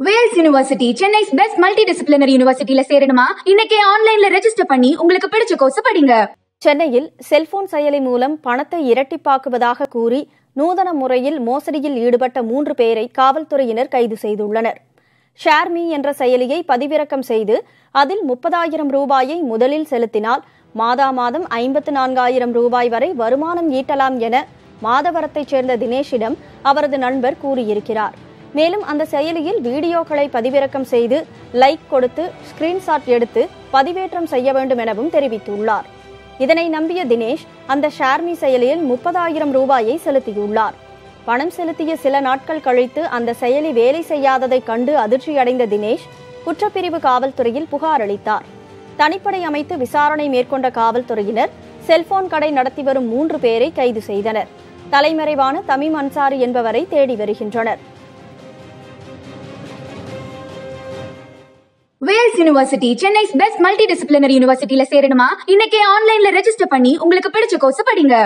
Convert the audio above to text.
Vels university Chennai's best multidisciplinary யூனிவர்சிட்டியில சேரணுமா? இன்னைக்கே ஆன்லைன்ல ரெஜிஸ்டர் பண்ணி உங்களுக்கு பிடிச்ச கோர்ஸ் படிங்க. சென்னையில் செல்போன் செயலி மூலம் பணத்தை இரட்டிப்பாக்குவதாக கூறி நூதன முறையில் மோசடியில் ஈடுபட்ட மூன்று பேரை காவல்துறையினர் கைது செய்துள்ளனர். ஷேர்மி என்ற செயலியை பதிவிறக்கம் செய்து அதில் முப்பதாயிரம் ரூபாயை முதலில் செலுத்தினால் மாதா மாதம் ஐம்பத்து நான்காயிரம் ரூபாய் வரை வருமானம் ஈட்டலாம் என மாதவரத்தைச் சேர்ந்த தினேஷிடம் அவரது நண்பர் கூறியிருக்கிறார். மேலும் அந்த செயலியில் வீடியோக்களை பதிவிறக்கம் செய்து லைக் கொடுத்து ஸ்கிரீன்ஷாட் எடுத்து பதிவேற்றம் செய்ய வேண்டும் எனவும் தெரிவித்துள்ளார். இதனை நம்பிய தினேஷ் அந்த ஷார்மி செயலியில் முப்பதாயிரம் ரூபாயை செலுத்தியுள்ளார். பணம் செலுத்திய சில நாட்கள் கழித்து அந்த செயலி வேலை செய்யாததை கண்டு அதிர்ச்சியடைந்த தினேஷ் குற்றப்பிரிவு காவல்துறையில் புகார் அளித்தார். தனிப்படை அமைத்து விசாரணை மேற்கொண்ட காவல்துறையினர் செல்போன் கடை நடத்தி வரும் மூன்று பேரை கைது செய்தனர். தலைமறைவான தமிம் அன்சாரி என்பவரை தேடி வருகின்றனர். Vels university Chennai's best multidisciplinary யூனிவர்சிட்டியில சேரணுமா? இன்னைக்கே ஆன்லைன்ல ரெஜிஸ்டர் பண்ணி உங்களுக்கு பிடிச்ச கோர்ஸ் படிங்க.